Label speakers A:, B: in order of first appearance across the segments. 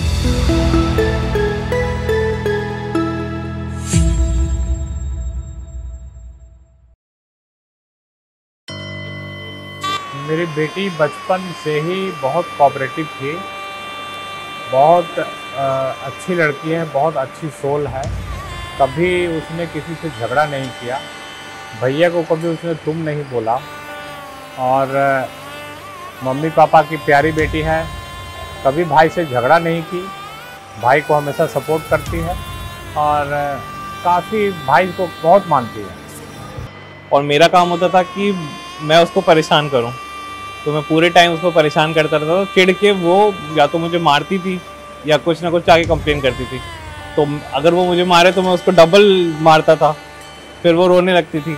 A: मेरी बेटी बचपन से ही बहुत कोऑपरेटिव थी। बहुत आ, अच्छी लड़की है बहुत अच्छी सोल है। कभी उसने किसी से झगड़ा नहीं किया। भैया को कभी उसने तुम नहीं बोला। और मम्मी पापा की प्यारी बेटी है। कभी भाई से झगड़ा नहीं की। भाई को हमेशा सपोर्ट करती है और काफ़ी भाई को बहुत मानती है।
B: और मेरा काम होता था कि मैं उसको परेशान करूँ। तो मैं पूरे टाइम उसको परेशान करता रहता था। चिढ़ के वो या तो मुझे मारती थी या कुछ ना कुछ आगे कंप्लेन करती थी। तो अगर वो मुझे मारे तो मैं उसको डबल मारता था। फिर वो रोने लगती थी।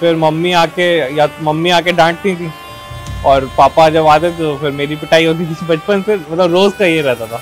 B: फिर मम्मी आके या मम्मी आके डांटती थी। और पापा जब आते तो फिर मेरी पिटाई होती थी बचपन से मतलब रोज़ का ये रहता था।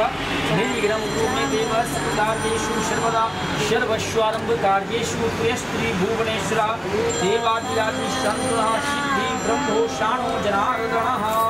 C: निर्विघ्नं देव सर्वकार्येषु सर्वदा सर्वस्वारम्भ त्वयस्त्री भुवनेश्वरा ब्रह्मो शाणो जनार्दनः।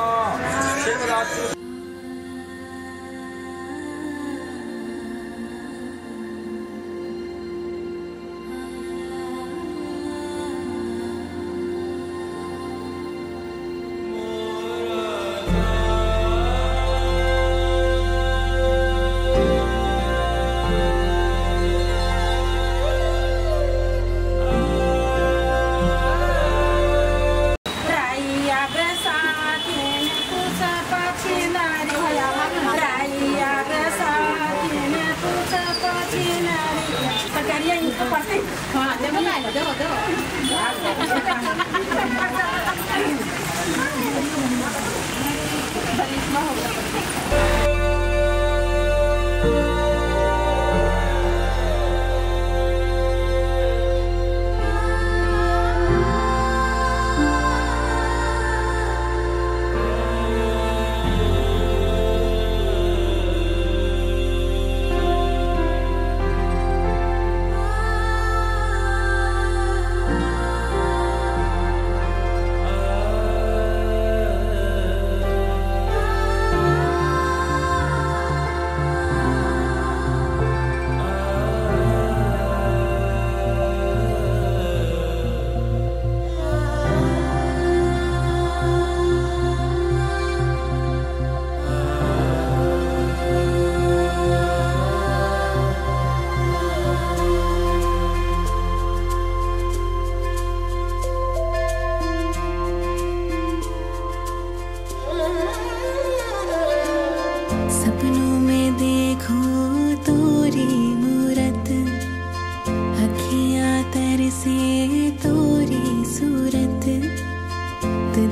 D: Adele, Adele.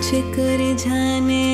D: तुझ कर जाने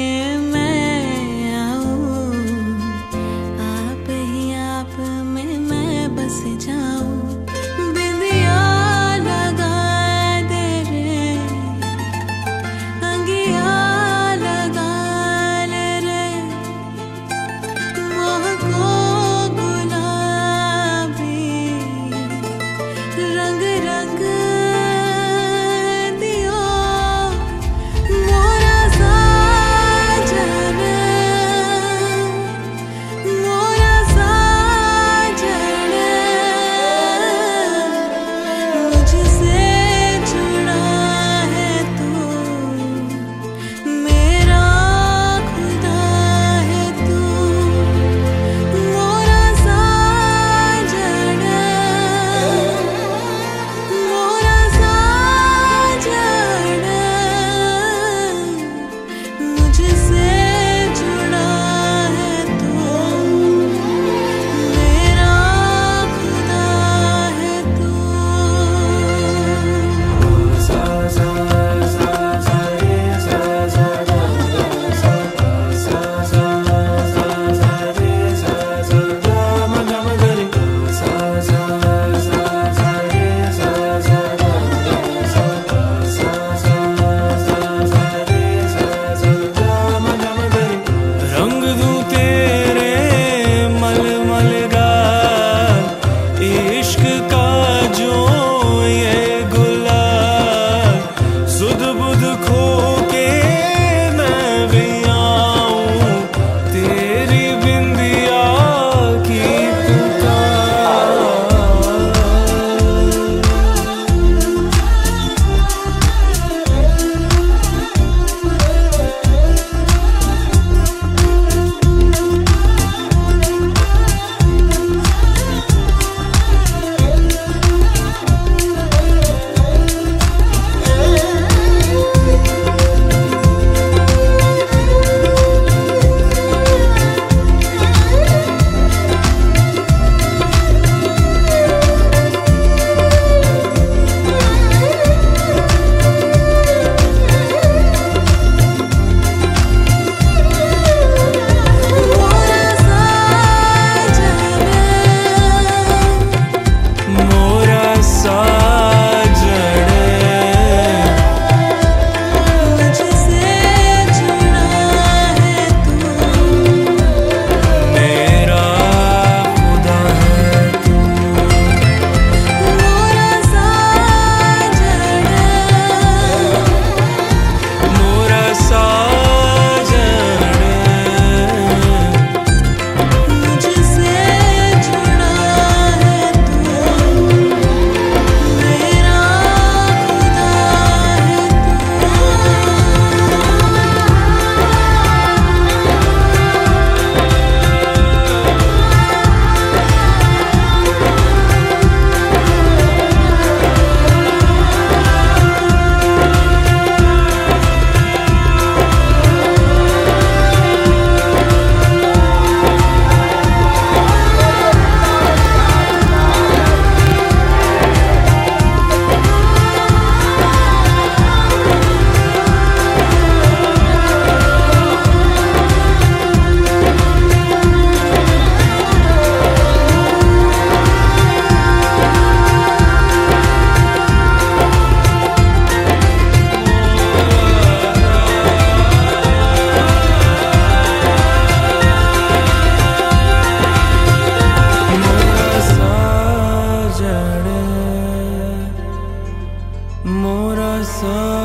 E: sun